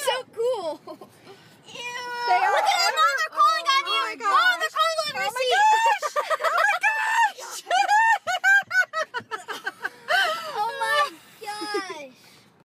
so cool.